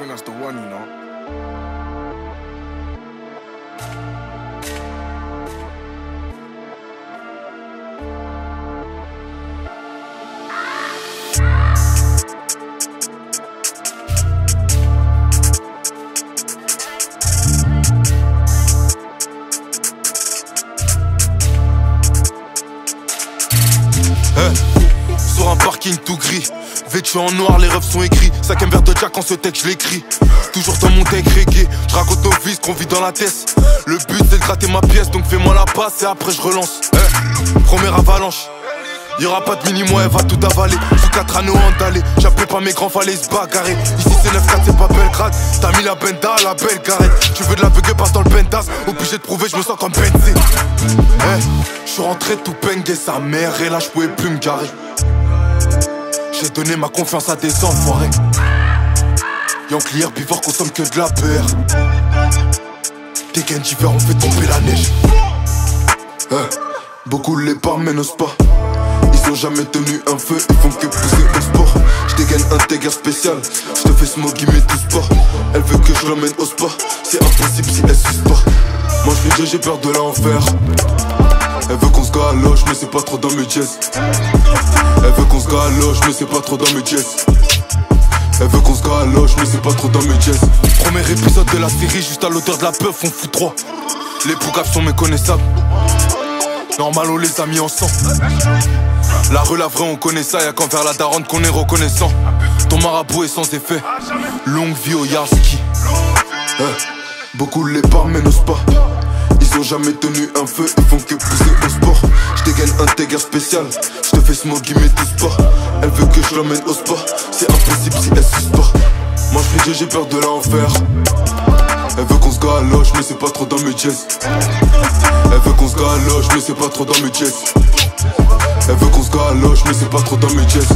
think that's the one, you know. Parking tout gris. Vêtu en noir, les refs sont écrits. Cinquième verre de Jack quand ce texte je l'écris. Toujours dans mon deck reggae. Je raconte nos vies qu'on vit dans la tête. Le but c'est de gratter ma pièce Donc fais-moi la passe et après je relance. Eh, Première avalanche. Y'aura pas de mini moi elle va tout avaler. Sous quatre anneaux endalés. J'appelle pas mes grands fallait se bagarrer. Ici c'est 9-4 c'est pas Belgrade. T'as mis la benda à la belle garette Tu veux de la bugger passe dans le pentas Obligé de prouver je me sens comme Benzé. Eh, je suis rentré tout pengué sa mère et là je pouvais plus me garer j'ai donné ma confiance à des enfoirés. Yankee herbivore consomme que de la peur. Des gains d'hiver, on fait tomber la neige. Hein, beaucoup les parlent mais n'osent pas. Ils ont jamais tenu un feu, ils font que pousser au sport. J'dégaine un dégât spécial. J'te fais smoggy mais tout sport. Elle veut que je l'emmène au spa. C'est impossible si elle suce pas. Moi je j'ai peur de l'enfer. Elle veut qu'on se galoche, mais c'est pas trop dans mes jazz. Qu'on se galoche, mais c'est pas trop dans mes jazz. Elle veut qu'on se galoche, mais c'est pas trop dans mes jazz. Premier épisode de la série, juste à l'odeur de la peur, on fout trois. Les poucaves sont méconnaissables. Normal, on les a mis ensemble. La rue, la vraie, on connaît ça, y'a qu'envers la daronne qu'on est reconnaissant. Ton marabout est sans effet. Longue vie au Yarski. Eh, beaucoup les parlent, mais n'osent pas. Ils ont jamais tenu un feu, ils font que pousser au sport. J'dégaine un dégât spécial, Elle veut que je l'emmène au spa, c'est impossible si elle suce pas. Moi j'fais j'ai peur de l'enfer. Elle veut qu'on se galoche, mais c'est pas trop dans mes jazz. Elle veut qu'on se galoche, mais c'est pas trop dans mes jazz. Elle veut qu'on se galoche, mais c'est pas trop dans mes jazz.